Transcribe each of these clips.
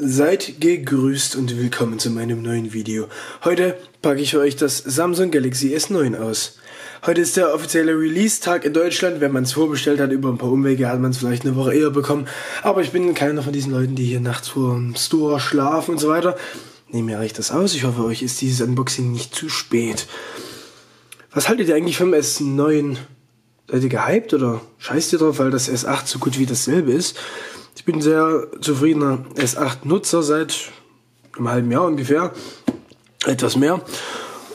Seid gegrüßt und willkommen zu meinem neuen Video. Heute packe ich für euch das Samsung Galaxy S9 aus. Heute ist der offizielle Release-Tag in Deutschland. Wenn man es vorbestellt hat, über ein paar Umwege hat man es vielleicht eine Woche eher bekommen. Aber ich bin keiner von diesen Leuten, die hier nachts vor dem Store schlafen und so weiter. Nee, mir reicht das aus. Ich hoffe, euch ist dieses Unboxing nicht zu spät. Was haltet ihr eigentlich vom S9? Seid ihr gehypt oder scheißt ihr drauf, weil das S8 so gut wie dasselbe ist? Ich bin sehr zufriedener S8-Nutzer seit einem halben Jahr ungefähr. Etwas mehr.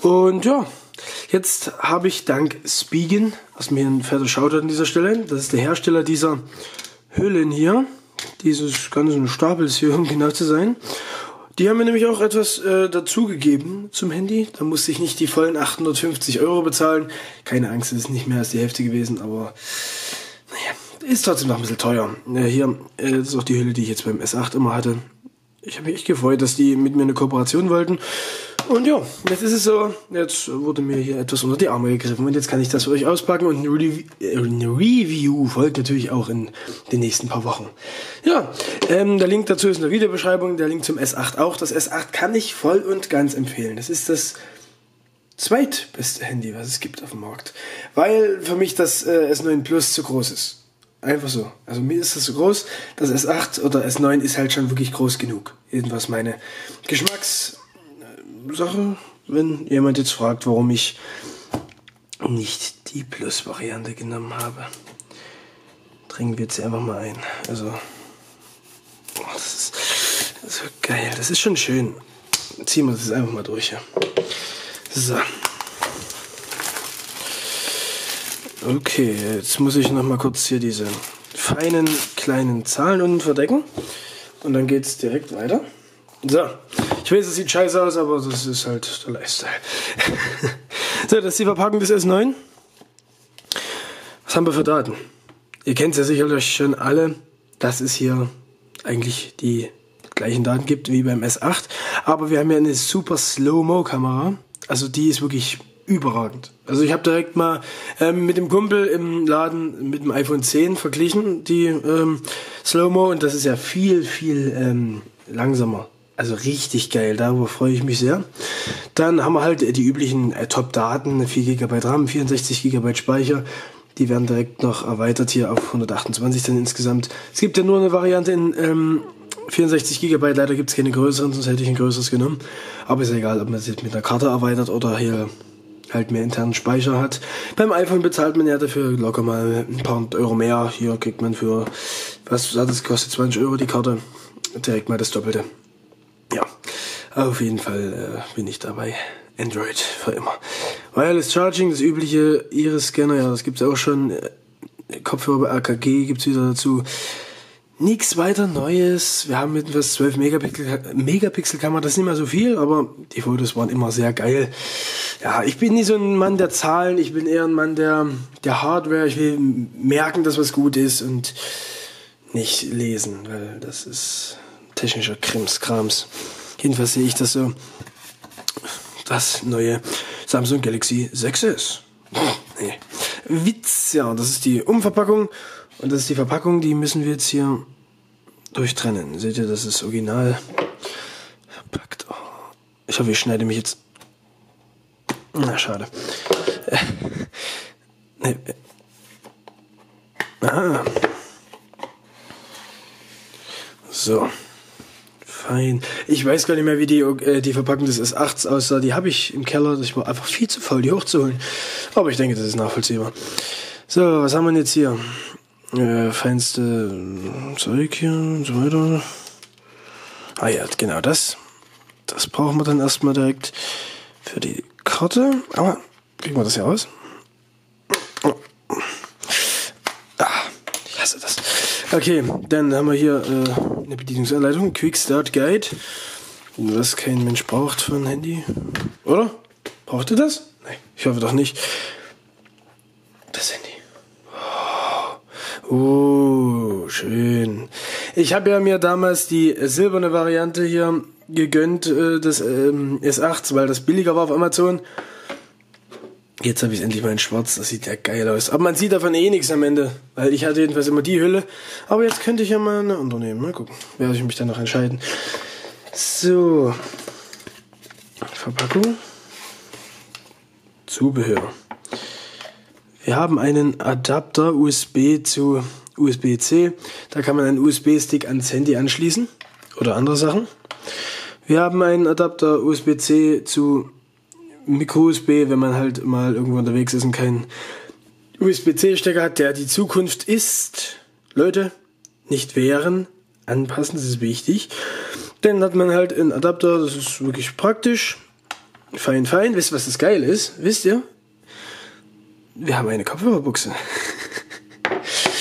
Und ja, jetzt habe ich dank Spigen, was mir ein fetter Shoutout an dieser Stelle, das ist der Hersteller dieser Hüllen hier, dieses ganzen Stapels hier, um genau zu sein. Die haben mir nämlich auch etwas äh, dazugegeben zum Handy. Da musste ich nicht die vollen 850 Euro bezahlen. Keine Angst, es ist nicht mehr als die Hälfte gewesen, aber ist trotzdem noch ein bisschen teuer. Äh, hier, äh, das ist auch die Hülle, die ich jetzt beim S8 immer hatte. Ich habe mich echt gefreut, dass die mit mir eine Kooperation wollten. Und ja, jetzt ist es so, jetzt wurde mir hier etwas unter die Arme gegriffen und jetzt kann ich das für euch auspacken und Rev äh, Review folgt natürlich auch in den nächsten paar Wochen. Ja, ähm, der Link dazu ist in der Videobeschreibung, der Link zum S8 auch. Das S8 kann ich voll und ganz empfehlen. Das ist das zweitbeste Handy, was es gibt auf dem Markt. Weil für mich das äh, S9 Plus zu groß ist. Einfach so. Also mir ist das so groß. Das S8 oder S9 ist halt schon wirklich groß genug. Jedenfalls meine Geschmackssache. Wenn jemand jetzt fragt, warum ich nicht die Plus-Variante genommen habe. Trinken wir jetzt einfach mal ein. Also, oh, das ist so geil. Das ist schon schön. Ziehen wir das einfach mal durch. Ja. So. Okay, jetzt muss ich noch mal kurz hier diese feinen kleinen Zahlen unten verdecken. Und dann geht es direkt weiter. So, ich weiß, es sieht scheiße aus, aber das ist halt der Lifestyle. so, das ist die Verpackung des S9. Was haben wir für Daten? Ihr kennt es ja sicherlich schon alle, dass es hier eigentlich die gleichen Daten gibt wie beim S8. Aber wir haben ja eine super Slow-Mo-Kamera. Also die ist wirklich überragend. Also ich habe direkt mal ähm, mit dem Kumpel im Laden mit dem iPhone 10 verglichen, die ähm, Slow-Mo, und das ist ja viel, viel ähm, langsamer. Also richtig geil, darüber freue ich mich sehr. Dann haben wir halt die üblichen äh, Top-Daten, 4 GB RAM, 64 GB Speicher. Die werden direkt noch erweitert hier auf 128 dann insgesamt. Es gibt ja nur eine Variante in ähm, 64 GB, leider gibt es keine größeren, sonst hätte ich ein größeres genommen. Aber ist ja egal, ob man es jetzt mit einer Karte erweitert oder hier halt mehr internen Speicher hat. Beim iPhone bezahlt man ja dafür locker mal ein paar Euro mehr. Hier kriegt man für, was hat das kostet, 20 Euro die Karte, direkt mal das Doppelte. Ja, auf jeden Fall äh, bin ich dabei. Android für immer. Wireless Charging, das übliche Iris-Scanner, ja, das gibt's auch schon. Äh, Kopfhörer AKG gibt's wieder dazu. Nichts weiter Neues. Wir haben mit was 12 Megapixel, Megapixel Kamera, das ist nicht mehr so viel, aber die Fotos waren immer sehr geil. Ja, ich bin nicht so ein Mann der Zahlen, ich bin eher ein Mann der, der Hardware. Ich will merken, dass was gut ist und nicht lesen, weil das ist technischer Krimskrams. Jedenfalls sehe ich das so. Das neue Samsung Galaxy 6S. Nee. Witz, ja, das ist die Umverpackung und das ist die Verpackung, die müssen wir jetzt hier durchtrennen. Seht ihr, das ist original verpackt. Oh. Ich hoffe, ich schneide mich jetzt. Na, schade. Äh. Ah. So. Fein. Ich weiß gar nicht mehr, wie die, äh, die Verpackung des S8 aussah. Die habe ich im Keller. Ich war einfach viel zu faul, die hochzuholen. Aber ich denke, das ist nachvollziehbar. So, was haben wir jetzt hier? Äh, feinste Zeug hier und so weiter. Ah ja, genau das. Das brauchen wir dann erstmal direkt für die Karte. Aber kriegen wir das hier raus? Ah, ich hasse das. Okay, dann haben wir hier äh, eine Bedienungsanleitung, Quick Start Guide. Was kein Mensch braucht für ein Handy. Oder? Braucht ihr das? Nein, ich hoffe doch nicht. Das Handy. Oh, schön. Ich habe ja mir damals die silberne Variante hier gegönnt äh, des ähm, S8, weil das billiger war auf Amazon. Jetzt habe ich endlich mal in schwarz, das sieht ja geil aus. Aber man sieht davon eh nichts am Ende, weil ich hatte jedenfalls immer die Hülle. Aber jetzt könnte ich ja mal eine andere nehmen. Mal gucken, werde ich mich dann noch entscheiden. So. Verpackung. Zubehör. Wir haben einen Adapter USB zu USB-C. Da kann man einen USB-Stick ans Handy anschließen oder andere Sachen. Wir haben einen Adapter USB-C zu Micro-USB, wenn man halt mal irgendwo unterwegs ist und keinen USB-C-Stecker hat, der die Zukunft ist. Leute, nicht wehren, anpassen, das ist wichtig. Dann hat man halt einen Adapter, das ist wirklich praktisch. Fein, fein. Wisst ihr, was das geil ist? Wisst ihr? Wir haben eine Kopfhörerbuchse.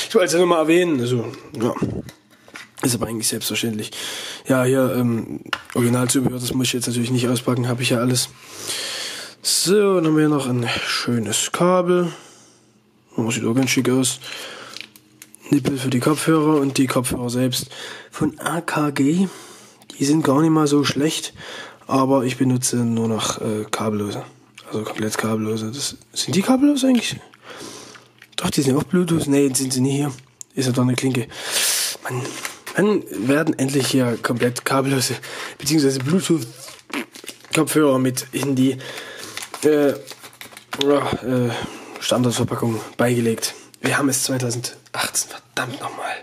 ich wollte es ja nur mal erwähnen. Also, ja. Ist aber eigentlich selbstverständlich. Ja, hier, ähm, Originalzubehör, das muss ich jetzt natürlich nicht auspacken, habe ich ja alles. So, dann haben wir noch ein schönes Kabel. Oh, sieht auch ganz schick aus. Nippel für die Kopfhörer und die Kopfhörer selbst von AKG. Die sind gar nicht mal so schlecht, aber ich benutze nur noch äh, kabellose. Also komplett kabellose. Das, sind die kabellos eigentlich? Doch, die sind auch Bluetooth. Nee, sind sie nicht hier. Ist ja doch eine Klinke. Man, wann werden endlich hier komplett kabellose, beziehungsweise Bluetooth Kopfhörer mit in die äh, äh, Standardverpackung beigelegt. Wir haben es 2018, verdammt nochmal.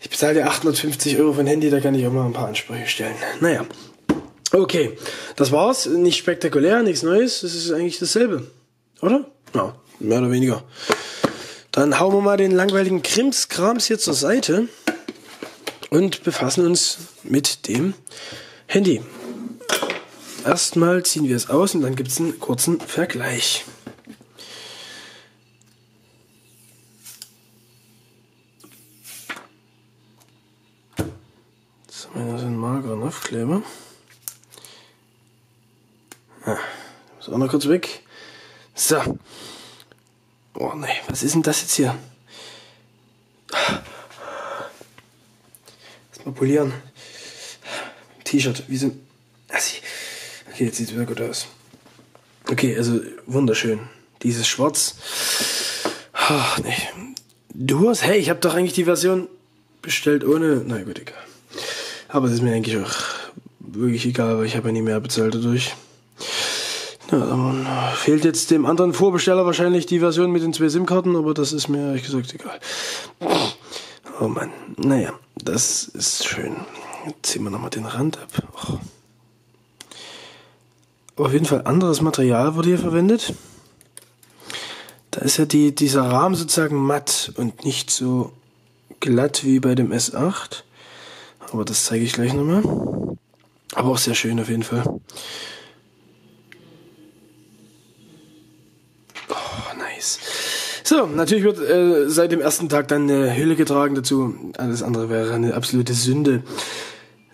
Ich bezahle ja 850 Euro für ein Handy, da kann ich auch mal ein paar Ansprüche stellen. Naja. Okay, das war's. Nicht spektakulär, nichts Neues. Das ist eigentlich dasselbe. Oder? Ja, mehr oder weniger. Dann hauen wir mal den langweiligen Krimskrams hier zur Seite und befassen uns mit dem Handy. Erstmal ziehen wir es aus und dann gibt es einen kurzen Vergleich. Das ist ein magerer Aufkleber. Ah, auch noch kurz weg. So. Oh ne, was ist denn das jetzt hier? Erstmal polieren. T-Shirt, wie sind. Okay, jetzt sieht es wieder gut aus. Okay, also wunderschön. Dieses Schwarz. Ach, nee. Du hast, hey, ich habe doch eigentlich die Version bestellt ohne. Na gut, egal. Aber es ist mir eigentlich auch wirklich egal, weil ich habe ja nie mehr bezahlt dadurch. Ja, dann fehlt jetzt dem anderen Vorbesteller wahrscheinlich die Version mit den zwei SIM-Karten, aber das ist mir ehrlich gesagt egal. Oh Mann, naja, das ist schön. Jetzt ziehen wir nochmal den Rand ab. Oh auf jeden Fall anderes Material wurde hier verwendet. Da ist ja die, dieser Rahmen sozusagen matt und nicht so glatt wie bei dem S8. Aber das zeige ich gleich nochmal. Aber auch sehr schön auf jeden Fall. Oh, nice. So, natürlich wird äh, seit dem ersten Tag dann eine Hülle getragen dazu. Alles andere wäre eine absolute Sünde.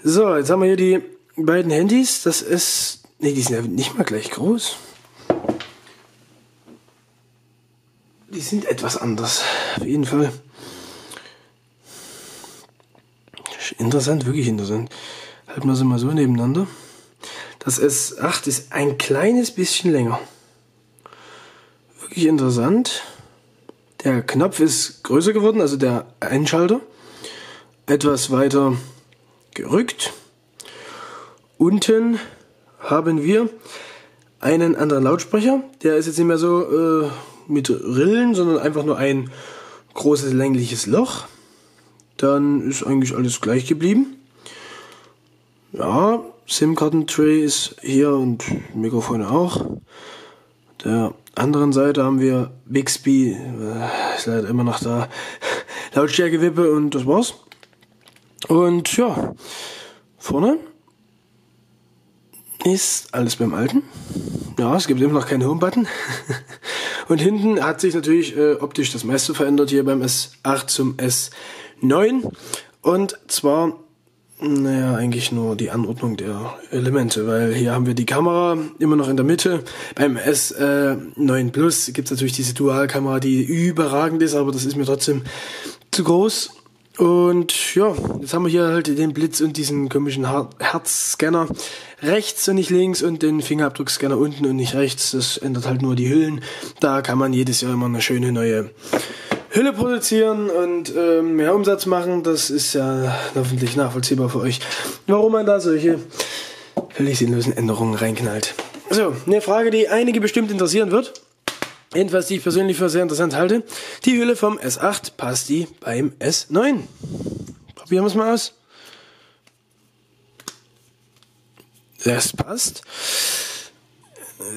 So, jetzt haben wir hier die beiden Handys. Das ist Ne, die sind ja nicht mal gleich groß. Die sind etwas anders. Auf jeden Fall. Interessant, wirklich interessant. Halten wir sie mal so nebeneinander. Das S8 ist ein kleines bisschen länger. Wirklich interessant. Der Knopf ist größer geworden, also der Einschalter. Etwas weiter gerückt. Unten haben wir einen anderen Lautsprecher. Der ist jetzt nicht mehr so äh, mit Rillen, sondern einfach nur ein großes längliches Loch. Dann ist eigentlich alles gleich geblieben. Ja, SIM-Karten-Tray ist hier und Mikrofone auch. Der anderen Seite haben wir Bixby, äh, ist leider immer noch da, Lautstärkewippe und das war's. Und ja, vorne ist alles beim Alten. Ja, es gibt immer noch keinen Home-Button. Und hinten hat sich natürlich äh, optisch das meiste verändert hier beim S8 zum S9. Und zwar, naja, eigentlich nur die Anordnung der Elemente, weil hier haben wir die Kamera immer noch in der Mitte. Beim S9 Plus gibt es natürlich diese Dualkamera, die überragend ist, aber das ist mir trotzdem zu groß. Und ja, jetzt haben wir hier halt den Blitz und diesen komischen Herzscanner rechts und nicht links und den Fingerabdruckscanner unten und nicht rechts. Das ändert halt nur die Hüllen. Da kann man jedes Jahr immer eine schöne neue Hülle produzieren und äh, mehr Umsatz machen. Das ist ja hoffentlich nachvollziehbar für euch, warum man da solche völlig sinnlosen Änderungen reinknallt. So, eine Frage, die einige bestimmt interessieren wird. Jedenfalls, die ich persönlich für sehr interessant halte. Die Hülle vom S8 passt die beim S9. Probieren wir es mal aus. Das passt.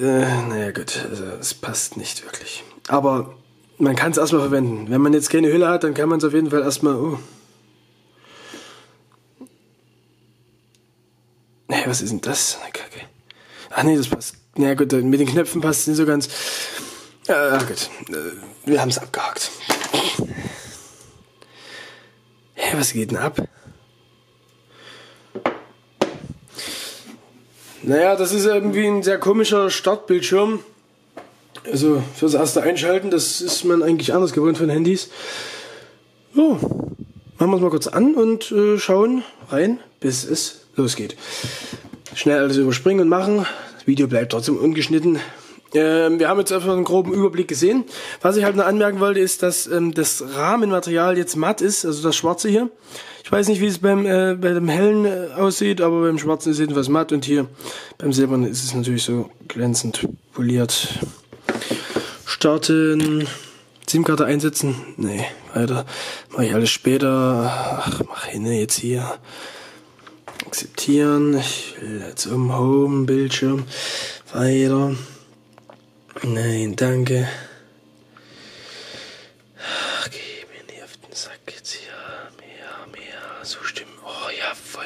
Äh, naja, gut, also, es passt nicht wirklich. Aber man kann es erstmal verwenden. Wenn man jetzt keine Hülle hat, dann kann man es auf jeden Fall erstmal. Oh. Hey, was ist denn das? Kacke. Ach nee, das passt. Na naja, gut, mit den Knöpfen passt es nicht so ganz. Ja, gut. Äh, wir haben es abgehakt. Hä, was geht denn ab? Naja, das ist irgendwie ein sehr komischer Startbildschirm. Also fürs erste Einschalten, das ist man eigentlich anders gewohnt von Handys. So, machen wir es mal kurz an und äh, schauen rein, bis es losgeht. Schnell alles überspringen und machen. Das Video bleibt trotzdem ungeschnitten. Ähm, wir haben jetzt einfach einen groben Überblick gesehen. Was ich halt noch anmerken wollte, ist, dass ähm, das Rahmenmaterial jetzt matt ist, also das schwarze hier. Ich weiß nicht, wie es beim, äh, bei dem hellen äh, aussieht, aber beim schwarzen ist es jedenfalls matt und hier beim silbernen ist es natürlich so glänzend poliert. Starten. SIM-Karte einsetzen? Nee, weiter. Mache ich alles später. Ach, mach hin jetzt hier. Akzeptieren. Ich will jetzt um Home, Bildschirm. Weiter. Nein, danke. Ach, geh mir nicht auf den Sack jetzt hier. Mehr, mehr. Zustimmen. Oh, ja, voll.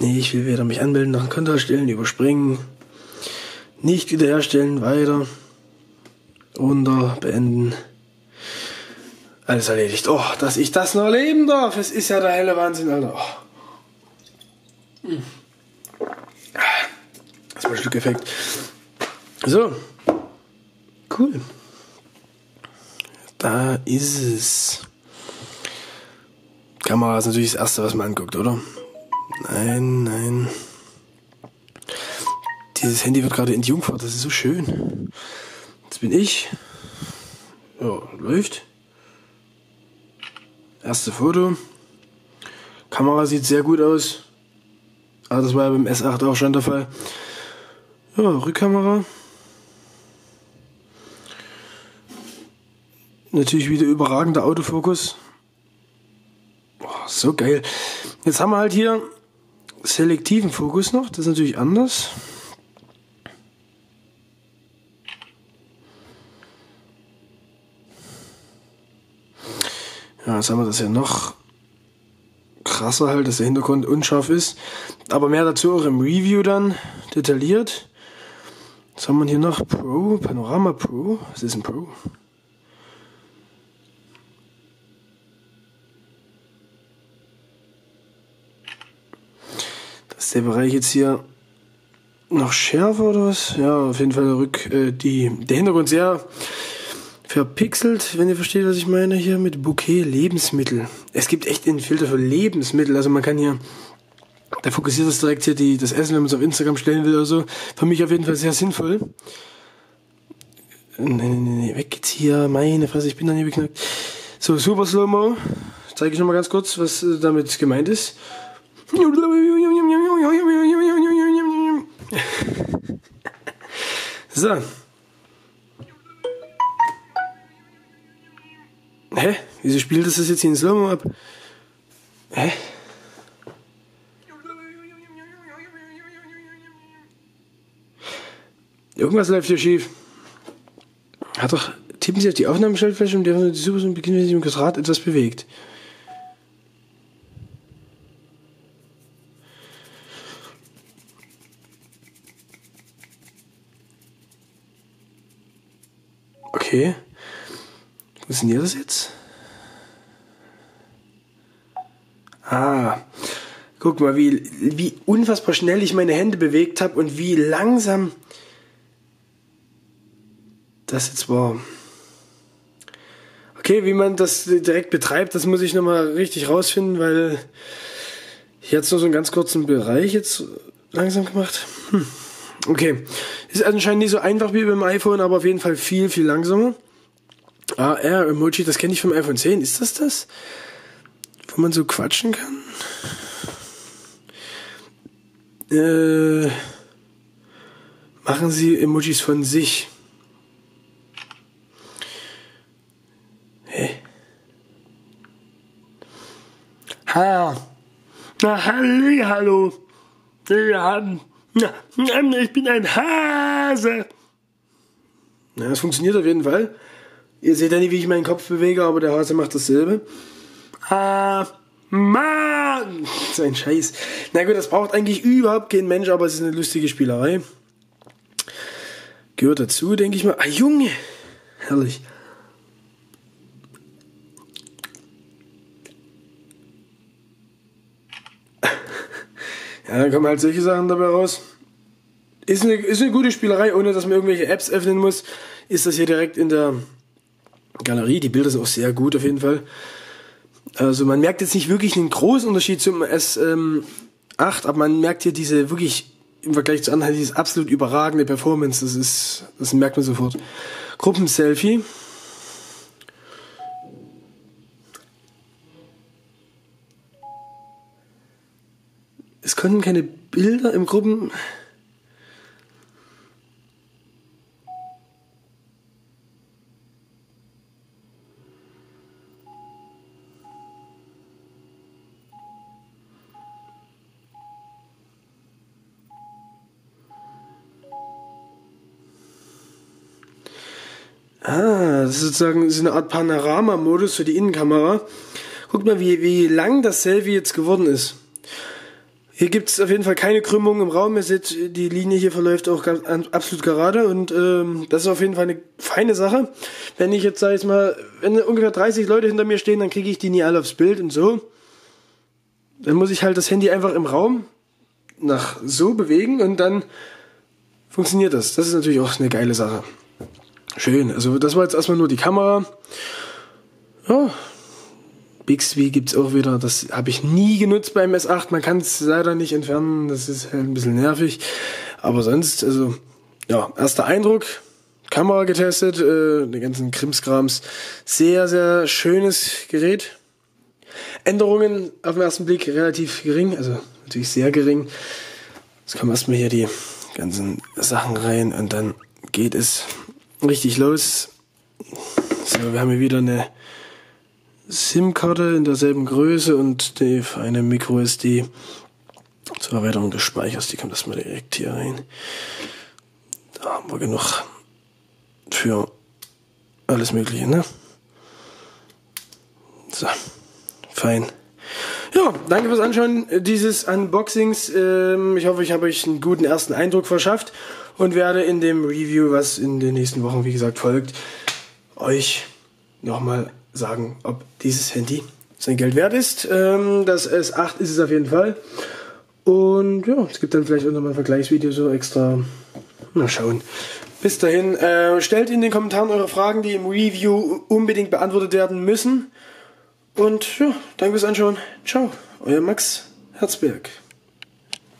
Nee, ich will wieder mich anmelden, nach dem Konto erstellen, überspringen. Nicht wiederherstellen, weiter. Runter, beenden. Alles erledigt. Oh, dass ich das noch erleben darf. Es ist ja der helle Wahnsinn, Alter. Oh. Hm. Das war ein Stück Effekt. So. Cool. Da ist es. Kamera ist natürlich das erste, was man anguckt, oder? Nein, nein. Dieses Handy wird gerade entjungfert, das ist so schön. Jetzt bin ich. Ja, läuft. Erste Foto. Kamera sieht sehr gut aus. Aber das war ja beim S8 auch schon der Fall. Ja, Rückkamera. Natürlich wieder überragender Autofokus. Boah, so geil. Jetzt haben wir halt hier selektiven Fokus noch. Das ist natürlich anders. Jetzt haben wir das ja noch krasser halt, dass der Hintergrund unscharf ist. Aber mehr dazu auch im Review dann, detailliert. Was haben wir hier noch? Pro, Panorama Pro. Was ist ein Pro? Ist der Bereich jetzt hier noch schärfer oder was? Ja, auf jeden Fall Rück, äh, die, der Hintergrund sehr verpixelt, wenn ihr versteht, was ich meine, hier mit Bouquet Lebensmittel. Es gibt echt einen Filter für Lebensmittel, also man kann hier, da fokussiert das direkt hier die, das Essen, wenn man es auf Instagram stellen will oder so. Für mich auf jeden Fall sehr sinnvoll. Nee, nee, nee, weg jetzt hier, meine Fresse, ich bin da nie beknackt. So, super Slow-Mo. Zeige ich nochmal ganz kurz, was äh, damit gemeint ist. So. Hä? Wieso spielt das jetzt in Slow-Mo ab? Hä? Irgendwas läuft hier schief. Hat doch. Tippen Sie auf die Aufnahmeschaltfläche und der die Super beginnt, wenn sich im Quadrat etwas bewegt. Okay. Funktioniert das jetzt? Ah. Guck mal, wie, wie unfassbar schnell ich meine Hände bewegt habe und wie langsam das jetzt war. Okay, wie man das direkt betreibt, das muss ich nochmal richtig rausfinden, weil ich jetzt nur so einen ganz kurzen Bereich jetzt langsam gemacht. Hm. Okay. Ist anscheinend nicht so einfach wie beim iPhone, aber auf jeden Fall viel, viel langsamer. AR-Emoji, das kenne ich vom iPhone 10. Ist das das? Wo man so quatschen kann? Äh, machen Sie Emojis von sich. Hä? Ha. Na, halli, hallo. Na, ich bin ein Hase. Na, das funktioniert auf jeden Fall. Ihr seht ja nicht, wie ich meinen Kopf bewege, aber der Hase macht dasselbe. Ah, Mann! So ein Scheiß. Na gut, das braucht eigentlich überhaupt kein Mensch, aber es ist eine lustige Spielerei. Gehört dazu, denke ich mal. Ah, Junge! Herrlich. Ja, dann kommen halt solche Sachen dabei raus. Ist eine, ist eine gute Spielerei, ohne dass man irgendwelche Apps öffnen muss. Ist das hier direkt in der Galerie. Die Bilder sind auch sehr gut auf jeden Fall. Also man merkt jetzt nicht wirklich einen großen Unterschied zum S8, ähm, aber man merkt hier diese wirklich im Vergleich zu anderen diese absolut überragende Performance. Das ist, das merkt man sofort. Gruppenselfie. Es konnten keine Bilder im Gruppen. Ah, das ist sozusagen ist eine Art Panorama-Modus für die Innenkamera. Guckt mal, wie, wie lang das Selfie jetzt geworden ist. Hier gibt es auf jeden Fall keine Krümmung im Raum. Ihr seht, die Linie hier verläuft auch ganz, absolut gerade und ähm, das ist auf jeden Fall eine feine Sache. Wenn ich jetzt, sag ich mal, wenn ungefähr 30 Leute hinter mir stehen, dann kriege ich die nie alle aufs Bild und so. Dann muss ich halt das Handy einfach im Raum nach so bewegen und dann funktioniert das. Das ist natürlich auch eine geile Sache. Schön. Also das war jetzt erstmal nur die Kamera. Ja. Bixby gibt es auch wieder. Das habe ich nie genutzt beim S8. Man kann es leider nicht entfernen. Das ist halt ein bisschen nervig. Aber sonst, also, ja, erster Eindruck. Kamera getestet, äh, den ganzen Krimskrams. Sehr, sehr schönes Gerät. Änderungen auf den ersten Blick relativ gering, also natürlich sehr gering. Jetzt kommen erstmal hier die ganzen Sachen rein und dann geht es richtig los. So, wir haben hier wieder eine SIM-Karte in derselben Größe und die, eine MicroSD zur Erweiterung des Speichers. Die kommt erstmal direkt hier rein. Da haben wir genug für alles Mögliche, ne? So, fein. Ja, danke fürs Anschauen dieses Unboxings. Ähm, ich hoffe, ich habe euch einen guten ersten Eindruck verschafft und werde in dem Review, was in den nächsten Wochen, wie gesagt, folgt, euch nochmal sagen, ob dieses Handy sein Geld wert ist. Ähm, das S8 ist es auf jeden Fall. Und ja, es gibt dann vielleicht auch nochmal ein Vergleichsvideo so extra. Mal schauen. Bis dahin, äh, stellt in den Kommentaren eure Fragen, die im Review unbedingt beantwortet werden müssen. Und ja, danke fürs Anschauen. Ciao, euer Max Herzberg.